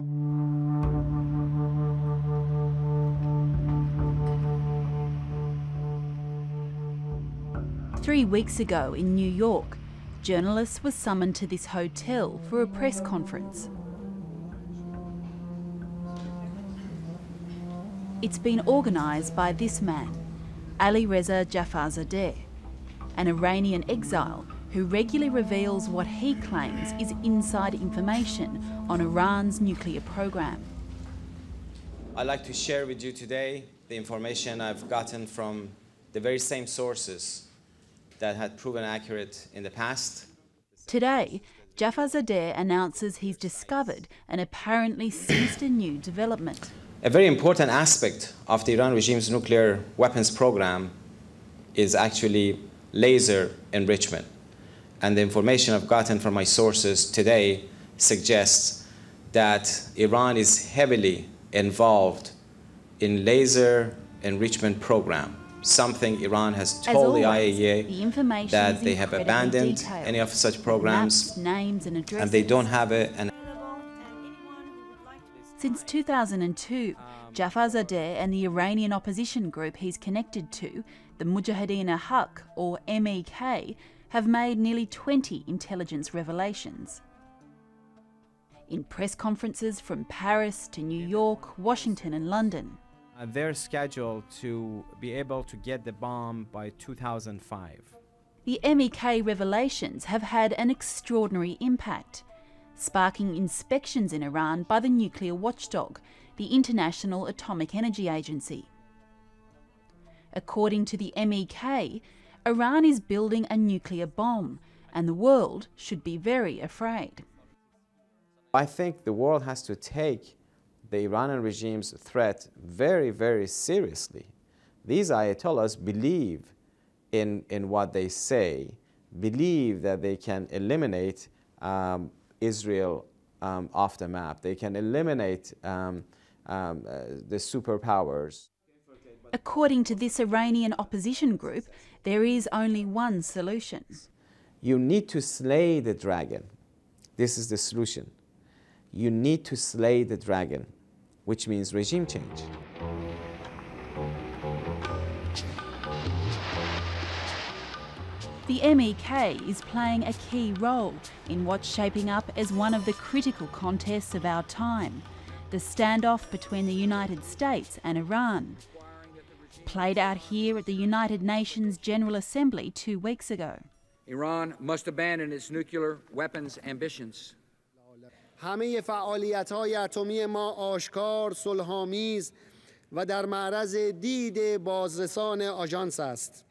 Three weeks ago in New York, journalists were summoned to this hotel for a press conference. It's been organised by this man, Ali Reza Jafarzadeh, an Iranian exile who regularly reveals what he claims is inside information on Iran's nuclear program. I'd like to share with you today the information I've gotten from the very same sources that had proven accurate in the past. Today, Jafarzadeh announces he's discovered an apparently sinister new development. A very important aspect of the Iran regime's nuclear weapons program is actually laser enrichment. And the information I've gotten from my sources today suggests that Iran is heavily involved in laser enrichment program something Iran has told the IAEA the that they have abandoned detailed. any of such programs Maps, names and addresses. and they don't have it. And Since 2002, Jafarzadeh and the Iranian opposition group he's connected to, the Mujahideen al-Khalq, or MEK, have made nearly 20 intelligence revelations. In press conferences from Paris to New York, Washington and London, Uh, they're scheduled to be able to get the bomb by 2005. the MEK revelations have had an extraordinary impact, sparking inspections in Iran by the nuclear watchdog, the International Atomic Energy Agency. According to the MEK, Iran is building a nuclear bomb, and the world should be very afraid. I think the world has to take the Iranian regime's threat very, very seriously. These Ayatollahs believe in, in what they say, believe that they can eliminate um, Israel um, off the map. They can eliminate um, um, uh, the superpowers. According to this Iranian opposition group, there is only one solution. You need to slay the dragon. This is the solution. You need to slay the dragon, which means regime change. The MEK is playing a key role in what's shaping up as one of the critical contests of our time the standoff between the United States and Iran played out here at the United Nations General Assembly two weeks ago. Iran must abandon its nuclear weapons ambitions. همه فعالیت‌های اتمی ما آشکار، صلح‌آمیز و در معرض دید بازرسان آژانس است.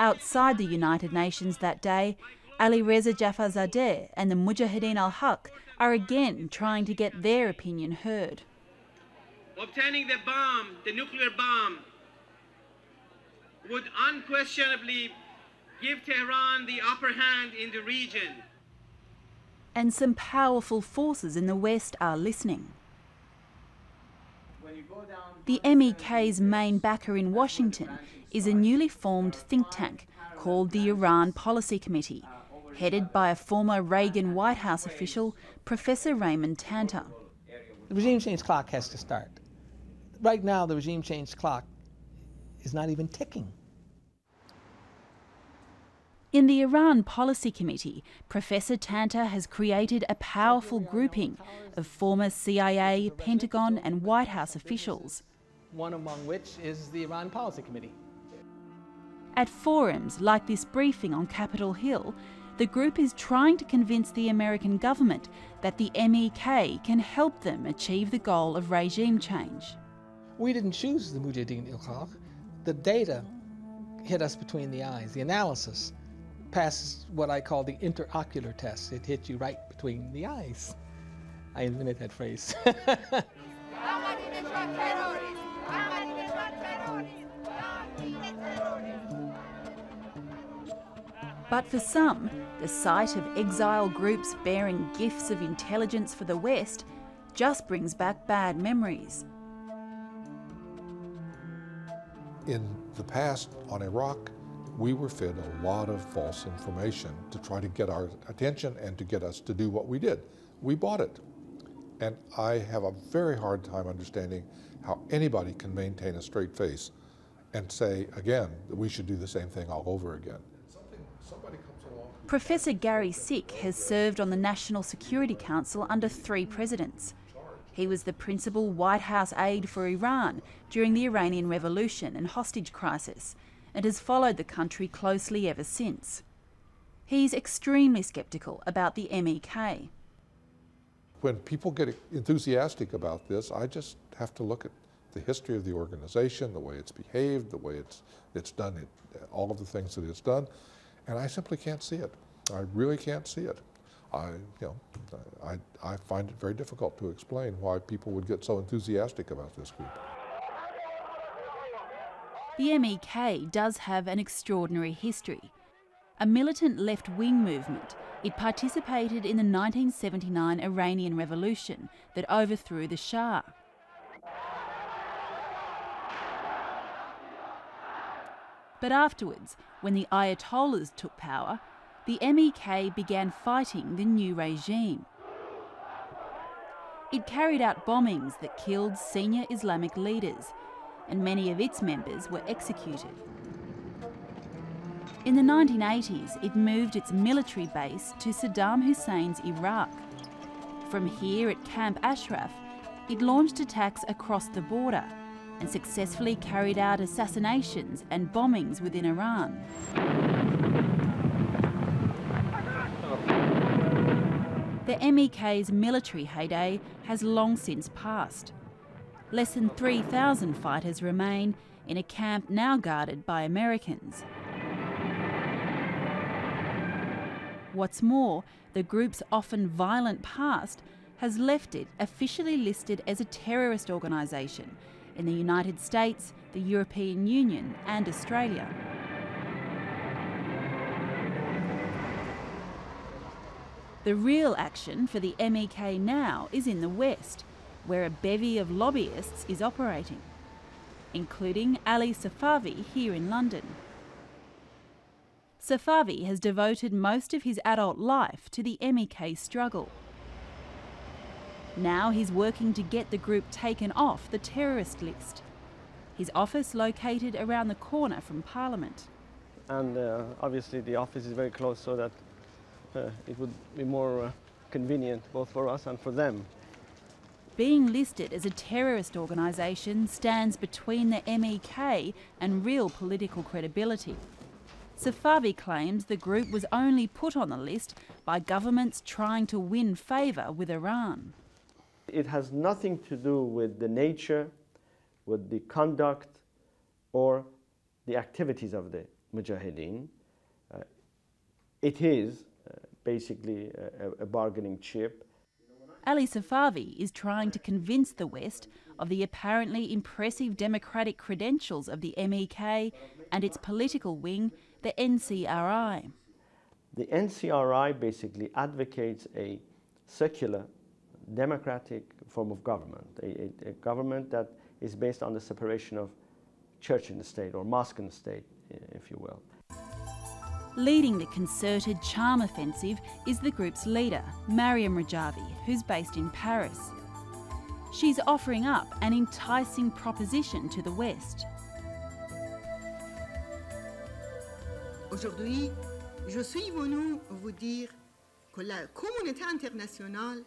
Outside the United Nations that day, Ali Reza Jafarzadeh and the Mujahideen al-Khalq are again trying to get their opinion heard. obtaining the bomb, the nuclear bomb, would unquestionably give Tehran the upper hand in the region. And some powerful forces in the West are listening. The MEK's main backer in Washington is a newly formed think tank called the Iran Policy Committee, headed by a former Reagan White House official, Professor Raymond Tanter. The regime change clock has to start. Right now, the regime change clock is not even ticking. In the Iran Policy Committee, Professor Tanter has created a powerful grouping of former CIA, Pentagon, and White House officials. One among which is the Iran Policy Committee. At forums like this briefing on Capitol Hill, the group is trying to convince the American government that the MEK can help them achieve the goal of regime change. We didn't choose the Mujahideen il Khalq. The data hit us between the eyes. The analysis passes what I call the interocular test. It hits you right between the eyes. I invented that phrase. But for some, the sight of exile groups bearing gifts of intelligence for the West just brings back bad memories. In the past on Iraq, we were fed a lot of false information to try to get our attention and to get us to do what we did. We bought it. And I have a very hard time understanding how anybody can maintain a straight face and say, again, that we should do the same thing all over again. Professor Gary Sick has served on the National Security Council under three presidents. He was the principal White House aide for Iran during the Iranian Revolution and hostage crisis and has followed the country closely ever since. He's extremely sceptical about the MEK. When people get enthusiastic about this, I just have to look at the history of the organization, the way it's behaved, the way it's, it's done, it, all of the things that it's done, and I simply can't see it. I really can't see it. I, you know, I, I find it very difficult to explain why people would get so enthusiastic about this group. The MEK does have an extraordinary history. A militant left wing movement, it participated in the 1979 Iranian Revolution that overthrew the Shah. But afterwards, when the Ayatollahs took power, the MEK began fighting the new regime. It carried out bombings that killed senior Islamic leaders, and many of its members were executed. In the 1980s, it moved its military base to Saddam Hussein's Iraq. From here at Camp Ashraf, it launched attacks across the border and successfully carried out assassinations and bombings within Iran. The MEK's military heyday has long since passed. Less than 3,000 fighters remain in a camp now guarded by Americans. What's more, the group's often violent past has left it officially listed as a terrorist organisation in the United States, the European Union, and Australia. The real action for the MEK now is in the West, where a bevy of lobbyists is operating, including Ali Safavi here in London. Safavi has devoted most of his adult life to the MEK struggle. Now he's working to get the group taken off the terrorist list. His office located around the corner from Parliament. And uh, obviously the office is very close so that uh, it would be more uh, convenient both for us and for them. Being listed as a terrorist organisation stands between the MEK and real political credibility. Safavi claims the group was only put on the list by governments trying to win favour with Iran. It has nothing to do with the nature, with the conduct, or the activities of the Mujahideen. Uh, it is uh, basically a, a bargaining chip. Ali Safavi is trying to convince the West of the apparently impressive democratic credentials of the MEK and its political wing, the NCRI. The NCRI basically advocates a secular democratic form of government, a, a, a, government that is based on the separation of church and the state, or mosque and the state, if you will. Leading the concerted charm offensive is the group's leader, Mariam Rajavi, who's based in Paris. She's offering up an enticing proposition to the West. Aujourd'hui, je suis venu vous dire que la communauté internationale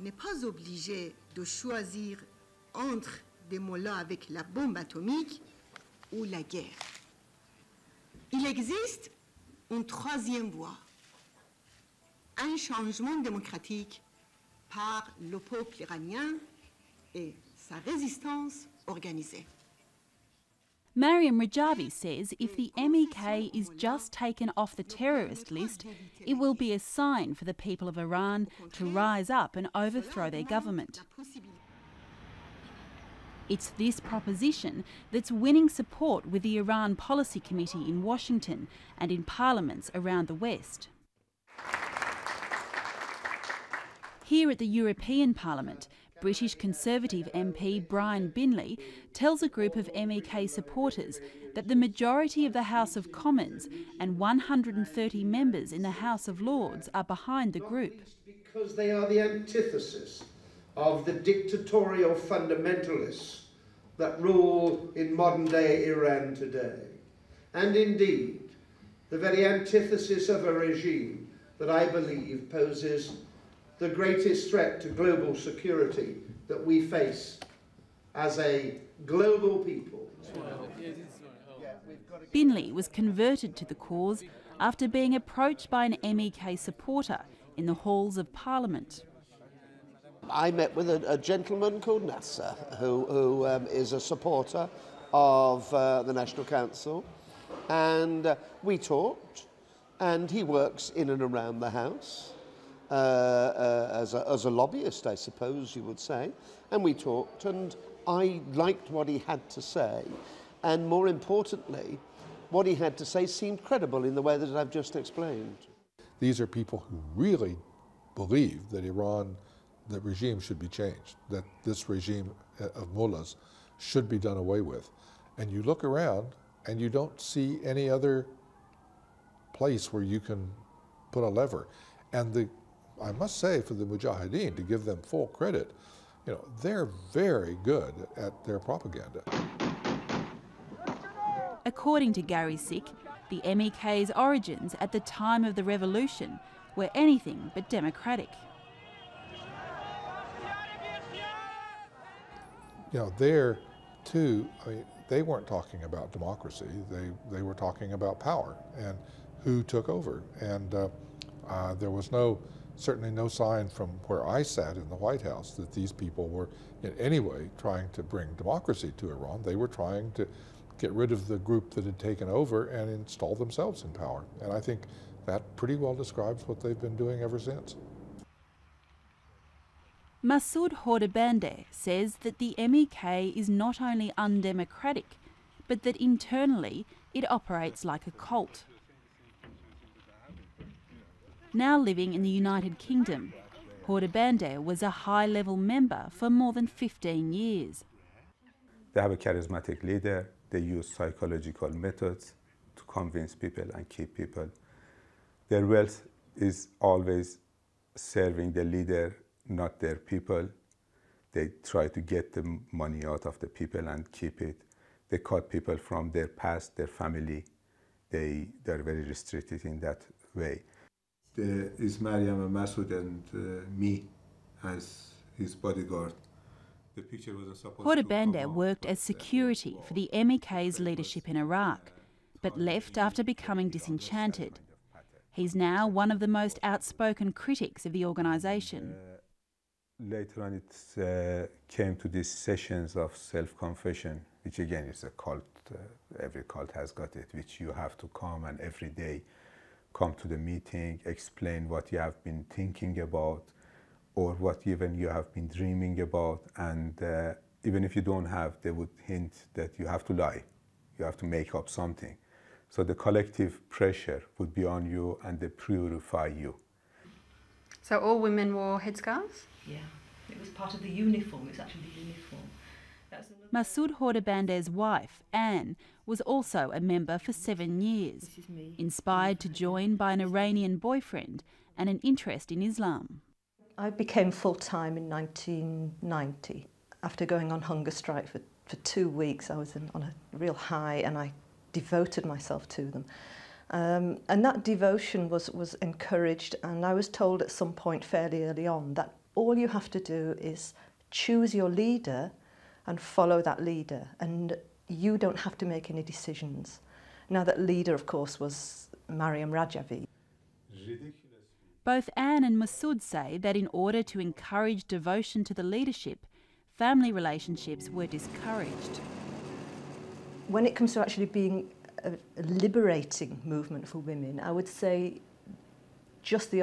n'est pas obligé de choisir entre des mollahs avec la bombe atomique ou la guerre. Il existe une troisième voie, un changement démocratique par le peuple iranien et sa résistance organisée. Mariam Rajavi says if the MEK is just taken off the terrorist list, it will be a sign for the people of Iran to rise up and overthrow their government. It's this proposition that's winning support with the Iran Policy Committee in Washington and in parliaments around the West. Here at the European Parliament, British Conservative MP Brian Binley tells a group of MEK supporters that the majority of the House of Commons and 130 members in the House of Lords are behind the group. Because they are the antithesis of the dictatorial fundamentalists that rule in modern day Iran today. And indeed, the very antithesis of a regime that I believe poses the greatest threat to global security that we face as a global people. Binley was converted to the cause after being approached by an MEK supporter in the halls of Parliament. I met with a, a gentleman called Nasser, who, who um, is a supporter of uh, the National Council, and uh, we talked, and he works in and around the House. Uh, uh, as, a, as a lobbyist, I suppose you would say. And we talked, and I liked what he had to say. And more importantly, what he had to say seemed credible in the way that I've just explained. These are people who really believe that Iran, the regime should be changed, that this regime of mullahs should be done away with. And you look around and you don't see any other place where you can put a lever. And the I must say for the Mujahideen, to give them full credit, you know, they're very good at their propaganda. According to Gary Sick, the MEK's origins at the time of the revolution were anything but democratic. You know, there too, I mean, they weren't talking about democracy. They, they were talking about power and who took over. And uh, uh, there was no certainly no sign from where I sat in the White House that these people were in any way trying to bring democracy to Iran. They were trying to get rid of the group that had taken over and install themselves in power. And I think that pretty well describes what they've been doing ever since. Masoud Khodabandeh says that the MEK is not only undemocratic, but that internally it operates like a cult now living in the United Kingdom. Khodabandeh was a high level member for more than 15 years. They have a charismatic leader, they use psychological methods to convince people and keep people. Their wealth is always serving the leader, not their people. They try to get the money out of the people and keep it. They cut people from their past, their family. They, they're very restricted in that way the, is Mariam Masood and uh, me as his bodyguard. The picture wasn't supposed Khodabandeh worked as security for the MEK's leadership in Iraq, but left after becoming disenchanted. He's now one of the most outspoken critics of the organisation. Uh, later on, it uh, came to these sessions of self-confession, which again is a cult. Uh, every cult has got it, which you have to come and every day come to the meeting, explain what you have been thinking about or what even you have been dreaming about. And uh, even if you don't have, they would hint that you have to lie, you have to make up something. So the collective pressure would be on you and they purify you. So all women wore headscarves? Yeah, it was part of the uniform, it's actually the uniform. Masoud Khodabandeh's wife, Anne, was also a member for seven years, inspired to join by an Iranian boyfriend and an interest in Islam. I became full time in 1990 after going on hunger strike for, for two weeks. I was in, on a real high and I devoted myself to them. Um, and that devotion was, was encouraged, and I was told at some point fairly early on that all you have to do is choose your leader and follow that leader. And you don't have to make any decisions. Now, that leader, of course, was Mariam Rajavi. Both Anne and Masoud say that in order to encourage devotion to the leadership, family relationships were discouraged. When it comes to actually being a, liberating movement for women, I would say just the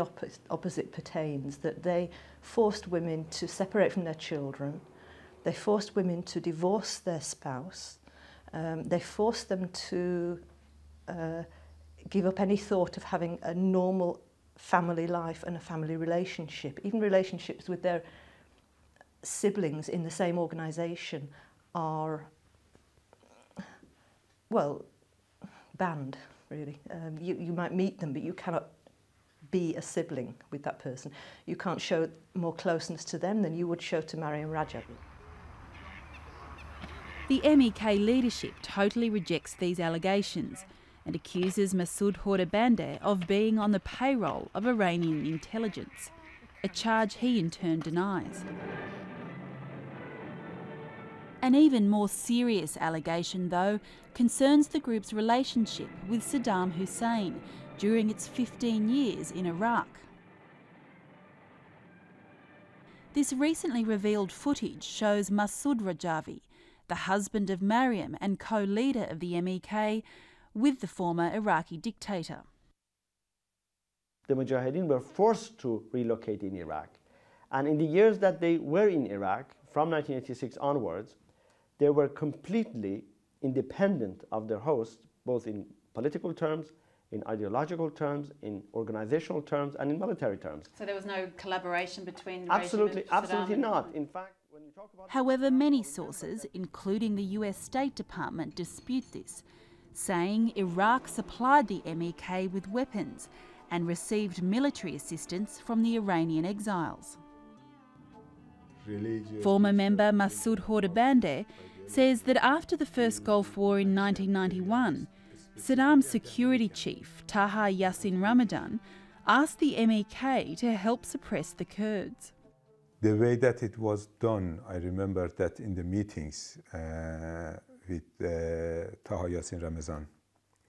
opposite pertains, that they forced women to separate from their children, they forced women to divorce their spouse. Um, they force them to uh, give up any thought of having a normal family life and a family relationship, even relationships with their siblings in the same organisation are, well, banned, really. Um, you, you might meet them, but you cannot be a sibling with that person. You can't show more closeness to them than you would show to Mariam Rajavi. The MEK leadership totally rejects these allegations and accuses Masoud Khodabandeh of being on the payroll of Iranian intelligence, a charge he in turn denies. An even more serious allegation, though, concerns the group's relationship with Saddam Hussein during its 15 years in Iraq. This recently revealed footage shows Masoud Rajavi, the husband of Mariam and co leader of the MEK, with the former Iraqi dictator. The Mujahideen were forced to relocate in Iraq. And in the years that they were in Iraq, from 1986 onwards, they were completely independent of their hosts, both in political terms, in ideological terms, in organizational terms, and in military terms. So there was no collaboration between the Absolutely, regime of absolutely Saddam not. In fact, However, many sources, including the US State Department, dispute this, saying Iraq supplied the MEK with weapons and received military assistance from the Iranian exiles. Former member Masoud Khodabandeh says that after the first Gulf War in 1991, Saddam's security chief, Taha Yassin Ramadan, asked the MEK to help suppress the Kurds. The way that it was done, I remember that in the meetings uh, with uh, Taha Yassin Ramadan,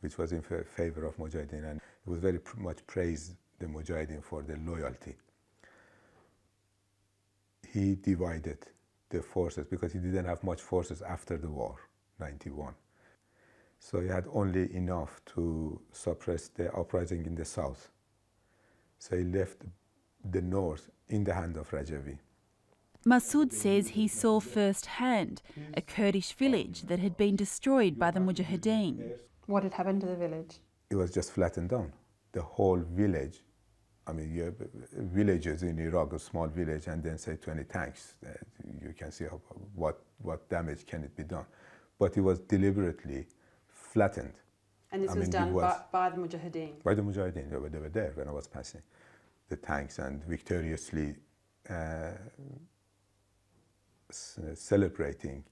which was in favor of Mujahideen, and it was very much praised the Mujahideen for their loyalty. He divided the forces because he didn't have much forces after the war, 91. So he had only enough to suppress the uprising in the south. So he left the north in the hand of Rajavi. Masoud says he saw firsthand a Kurdish village that had been destroyed by the Mujahideen. What had happened to the village? It was just flattened down. The whole village, I mean, you have villages in Iraq, a small village, and then say 20 tanks. Uh, you can see how, what, what damage can it be done. But it was deliberately flattened. And this I was mean, done was by, by the Mujahideen? By the Mujahideen. They were, they were there when I was passing the tanks and victoriously uh, celebrating.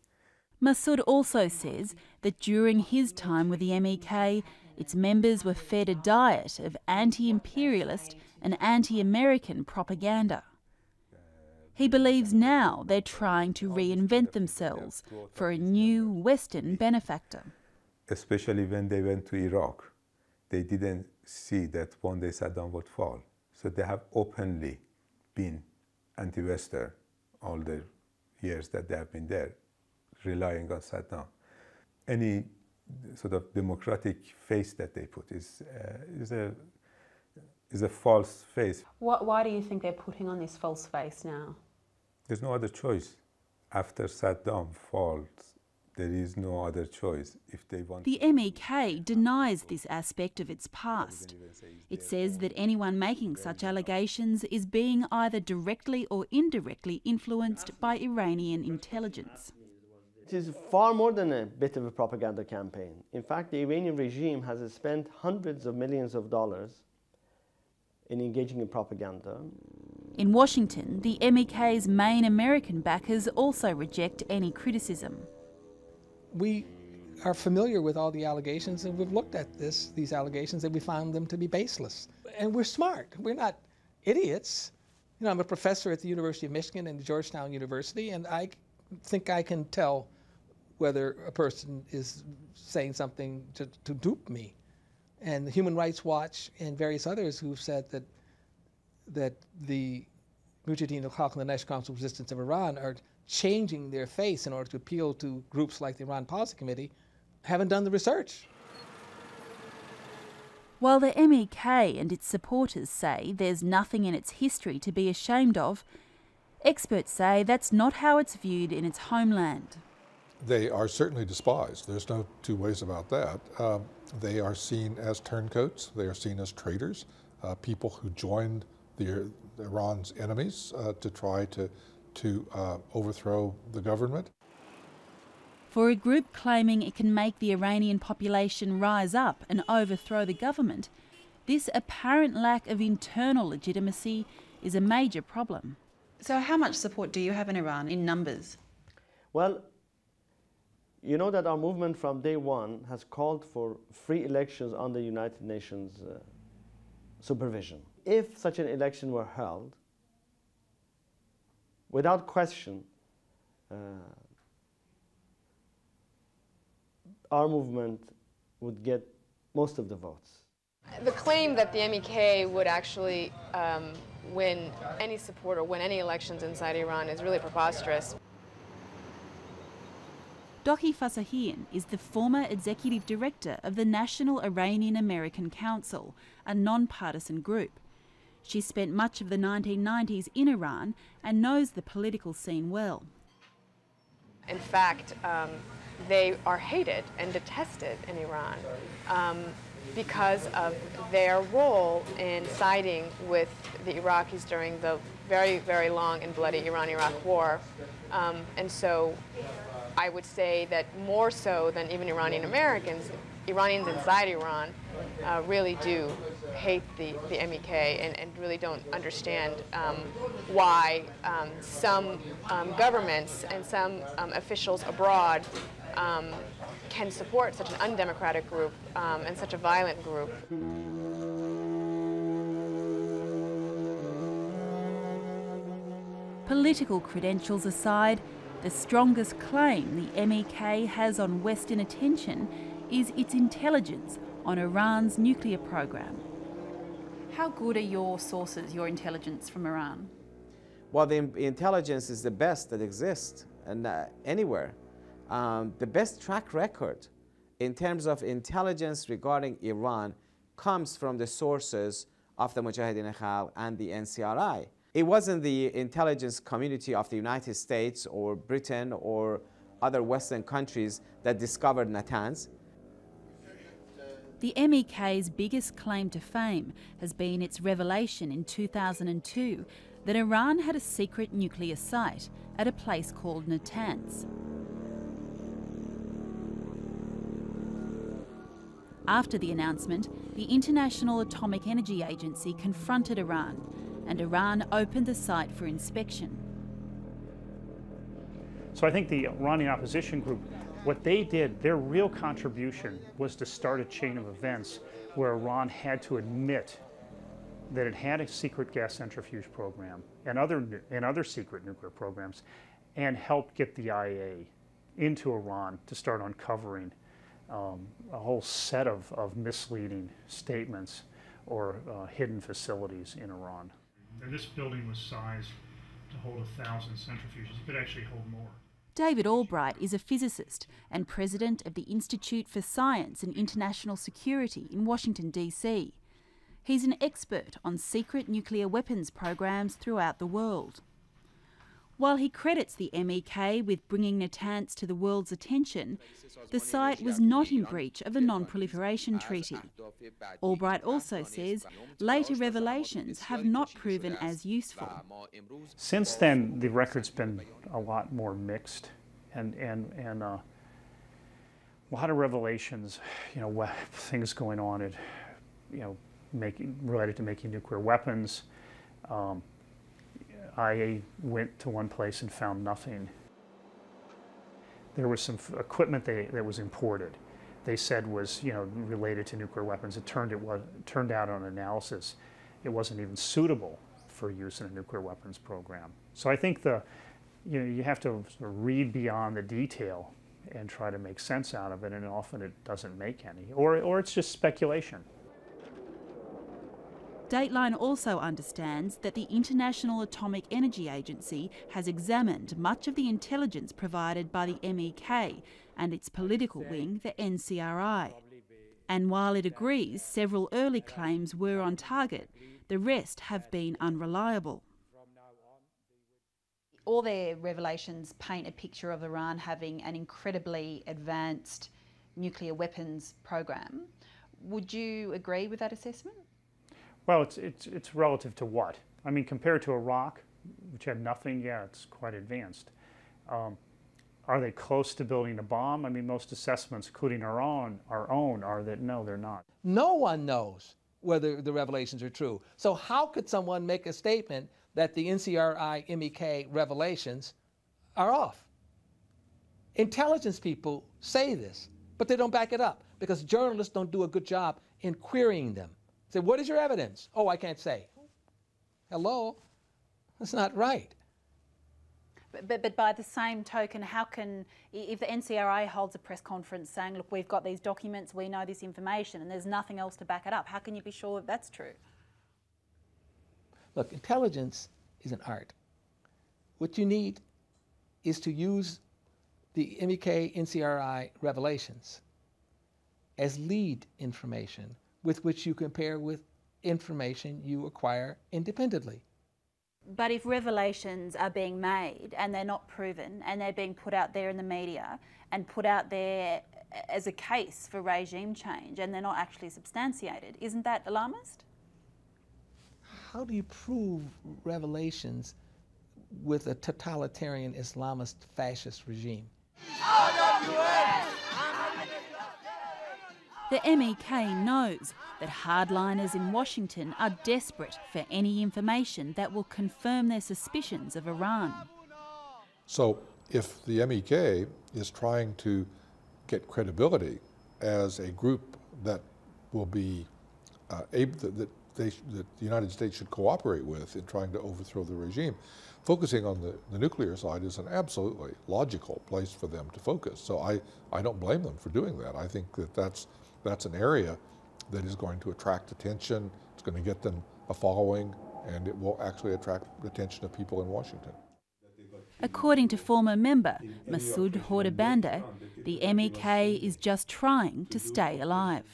Masoud also says that during his time with the MEK, its members were fed a diet of anti imperialist and anti American propaganda. He believes now they're trying to reinvent themselves for a new Western benefactor. Especially when they went to Iraq, they didn't see that one day Saddam would fall. So they have openly been anti Western all the years that they have been there, relying on Saddam. Any sort of democratic face that they put is, uh, is, a, is a false face. What, why do you think they're putting on this false face now? There's no other choice. After Saddam falls, there is no other choice if they want. The MEK denies this aspect of its past. It says that anyone making such allegations is being either directly or indirectly influenced by Iranian intelligence. It is far more than a bit of a propaganda campaign. In fact, the Iranian regime has spent hundreds of millions of dollars in engaging in propaganda. In Washington, the MEK's main American backers also reject any criticism we are familiar with all the allegations and we've looked at this, these allegations and we found them to be baseless. And we're smart. We're not idiots. You know, I'm a professor at the University of Michigan and Georgetown University and I think I can tell whether a person is saying something to, to dupe me. And the Human Rights Watch and various others who've said that that the Mujahideen al-Khalq and the National Council of Resistance of Iran are changing their face in order to appeal to groups like the Iran Policy Committee haven't done the research. While the MEK and its supporters say there's nothing in its history to be ashamed of, experts say that's not how it's viewed in its homeland. They are certainly despised. There's no two ways about that. Um, they are seen as turncoats. They are seen as traitors, uh, people who joined the, Iran's enemies uh, to try to to uh, overthrow the government. For a group claiming it can make the Iranian population rise up and overthrow the government, this apparent lack of internal legitimacy is a major problem. So, how much support do you have in Iran in numbers? Well, you know that our movement from day one has called for free elections under United Nations uh, supervision. If such an election were held, without question, uh, our movement would get most of the votes. The claim that the MEK would actually um, win any support or win any elections inside Iran is really preposterous. Dokhi Fassihian is the former executive director of the National Iranian American Council, a non-partisan group. She spent much of the 1990s in Iran and knows the political scene well. In fact, um, they are hated and detested in Iran um, because of their role in siding with the Iraqis during the very, very long and bloody Iran-Iraq war. Um, and so I would say that more so than even Iranian Americans, Iranians inside Iran uh, really do hate the, the MEK and, and really don't understand um, why um, some um, governments and some um, officials abroad um, can support such an undemocratic group um, and such a violent group. Political credentials aside, the strongest claim the MEK has on Western attention is its intelligence on Iran's nuclear program. How good are your sources, your intelligence from Iran? Well, the intelligence is the best that exists and uh, anywhere. Um, the best track record in terms of intelligence regarding Iran comes from the sources of the Mujahideen Khalq and the NCRI. It wasn't the intelligence community of the United States or Britain or other Western countries that discovered Natanz. The MEK's biggest claim to fame has been its revelation in 2002 that Iran had a secret nuclear site at a place called Natanz. After the announcement, the International Atomic Energy Agency confronted Iran, and Iran opened the site for inspection. So I think the Iranian opposition group, what they did, their real contribution was to start a chain of events where Iran had to admit that it had a secret gas centrifuge program and other, and other secret nuclear programs and helped get the IAEA into Iran to start uncovering um, a whole set of, of misleading statements or uh, hidden facilities in Iran. And this building was sized to hold a thousand centrifuges. It could actually hold more. David Albright is a physicist and president of the Institute for Science and International Security in Washington, D.C. He's an expert on secret nuclear weapons programs throughout the world. While he credits the MEK with bringing Natanz to the world's attention, the site was not in breach of the Non Proliferation Treaty. Albright also says later revelations have not proven as useful. Since then, the record's been a lot more mixed and, and, and uh, a lot of revelations, you know, things going on at, you know, making, related to making nuclear weapons. Um, I went to one place and found nothing. There was some equipment they, that was imported. They said was you know related to nuclear weapons. It turned it was turned out on analysis, it wasn't even suitable for use in a nuclear weapons program. So I think the you know you have to sort of read beyond the detail and try to make sense out of it, and often it doesn't make any, or or it's just speculation. Dateline also understands that the International Atomic Energy Agency has examined much of the intelligence provided by the MEK and its political wing, the NCRI. And while it agrees several early claims were on target, the rest have been unreliable. All their revelations paint a picture of Iran having an incredibly advanced nuclear weapons program. Would you agree with that assessment? Well, it's, it's, it's relative to what? I mean, compared to Iraq, which had nothing, yeah, it's quite advanced. Um, are they close to building a bomb? I mean, most assessments, including our own, our own, are that no, they're not. No one knows whether the revelations are true. So how could someone make a statement that the NCRI MEK revelations are off? Intelligence people say this, but they don't back it up because journalists don't do a good job in querying them. Say, what is your evidence? Oh, I can't say. Hello? That's not right. But, but, but, by the same token, how can, if the NCRI holds a press conference saying, look, we've got these documents, we know this information, and there's nothing else to back it up, how can you be sure that that's true? Look, intelligence is an art. What you need is to use the MEK NCRI revelations as lead information with which you compare with information you acquire independently. But if revelations are being made and they're not proven and they're being put out there in the media and put out there as a case for regime change and they're not actually substantiated, isn't that alarmist? How do you prove revelations with a totalitarian Islamist fascist regime? The MEK knows that hardliners in Washington are desperate for any information that will confirm their suspicions of Iran. So, if the MEK is trying to get credibility as a group that will be uh, able, that, they, that the United States should cooperate with in trying to overthrow the regime, focusing on the, the nuclear side is an absolutely logical place for them to focus. So I, I don't blame them for doing that. I think that that's that's an area that is going to attract attention, it's going to get them a following, and it will actually attract attention of people in Washington. According to former member Masoud Khodabandeh, the MEK is just trying to stay alive.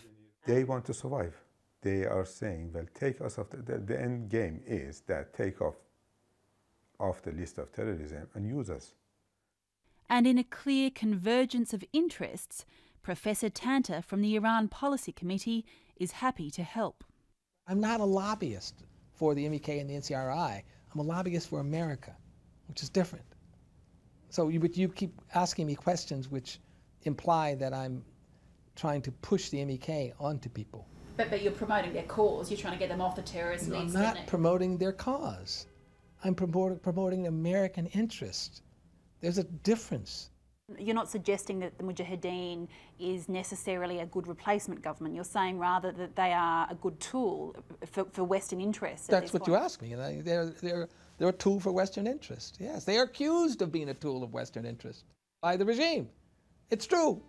They want to survive. They are saying, well, take us off. The, the, the end game is that take off off the list of terrorism and use us. And in a clear convergence of interests, Professor Tanter from the Iran Policy Committee is happy to help. I'm not a lobbyist for the MEK and the NCRI. I'm a lobbyist for America, which is different. So you, but you keep asking me questions which imply that I'm trying to push the MEK onto people. But, but you're promoting their cause. You're trying to get them off the terrorist no, list. I'm not promoting their cause. I'm promoting, promoting American interest. There's a difference. You're not suggesting that the Mujahideen is necessarily a good replacement government. You're saying rather that they are a good tool for, for Western interests. That's what point. you asked me. They're, they're, they're a tool for Western interest. Yes, they are accused of being a tool of Western interest by the regime. It's true.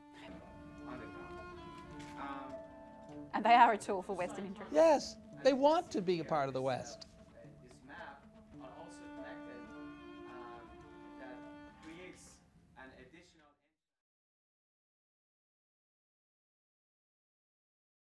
And they are a tool for Western interest. Yes, they want to be a part of the West.